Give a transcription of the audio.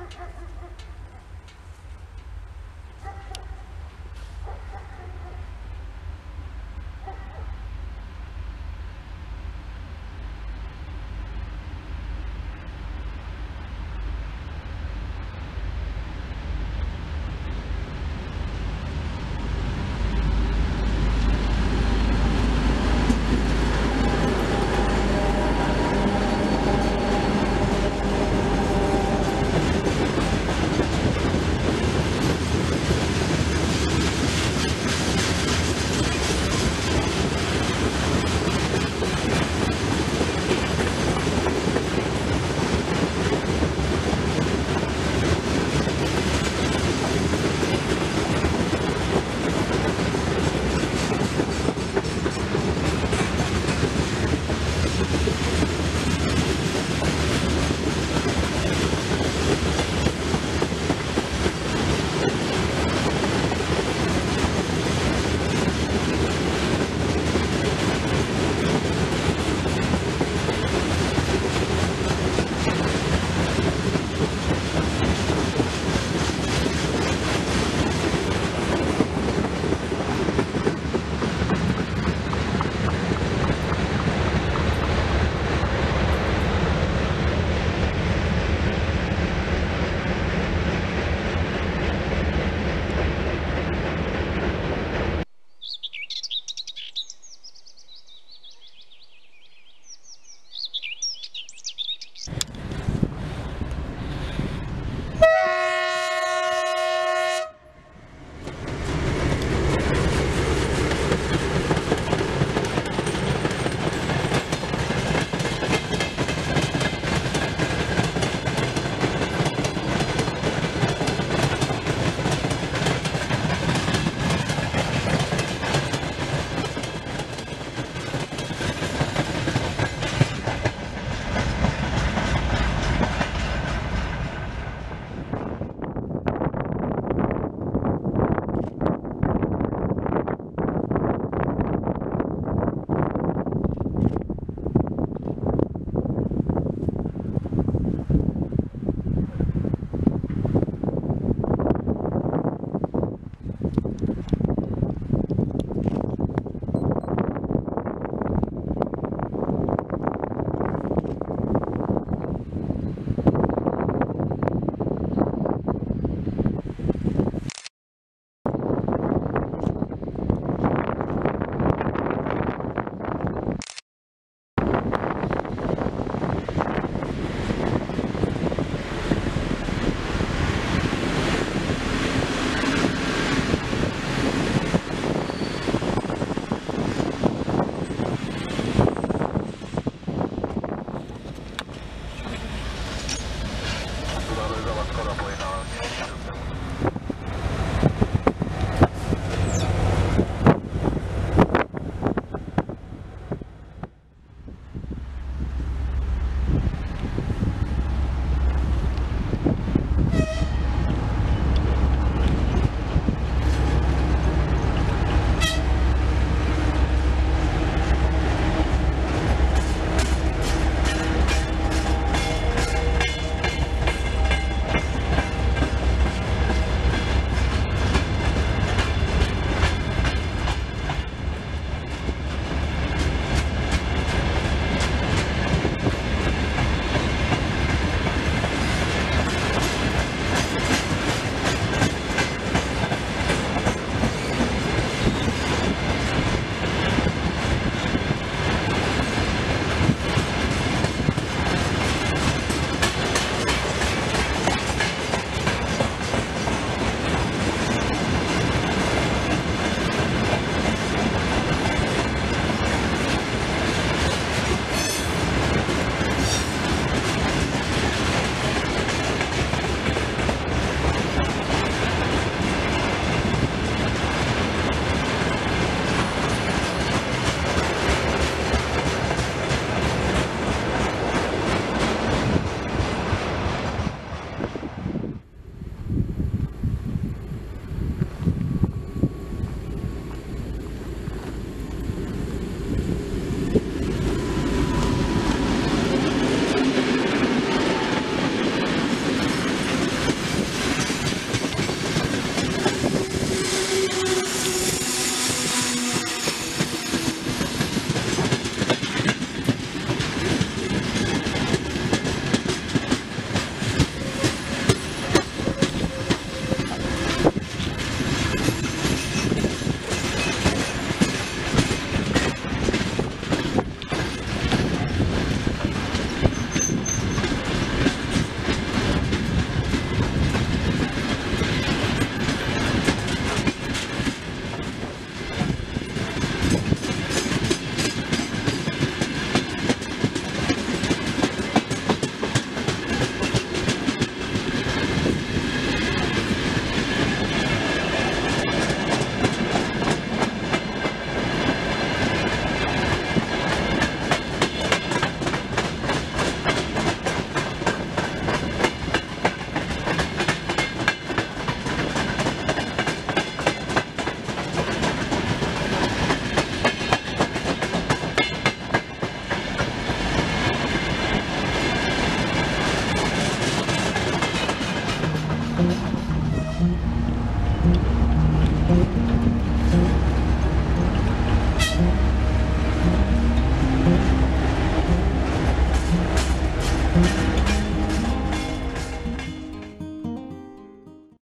Ha, ha, ha.